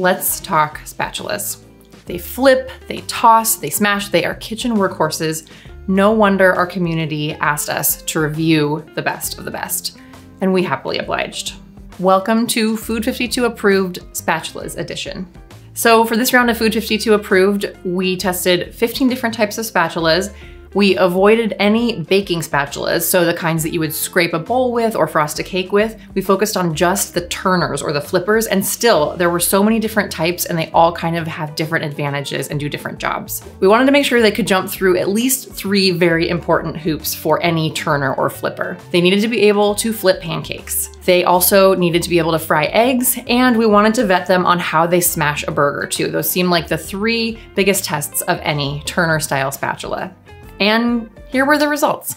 let's talk spatulas. They flip, they toss, they smash, they are kitchen workhorses. No wonder our community asked us to review the best of the best, and we happily obliged. Welcome to Food 52 Approved Spatulas Edition. So for this round of Food 52 Approved, we tested 15 different types of spatulas we avoided any baking spatulas, so the kinds that you would scrape a bowl with or frost a cake with. We focused on just the turners or the flippers, and still, there were so many different types and they all kind of have different advantages and do different jobs. We wanted to make sure they could jump through at least three very important hoops for any turner or flipper. They needed to be able to flip pancakes. They also needed to be able to fry eggs, and we wanted to vet them on how they smash a burger too. Those seem like the three biggest tests of any turner style spatula. And here were the results.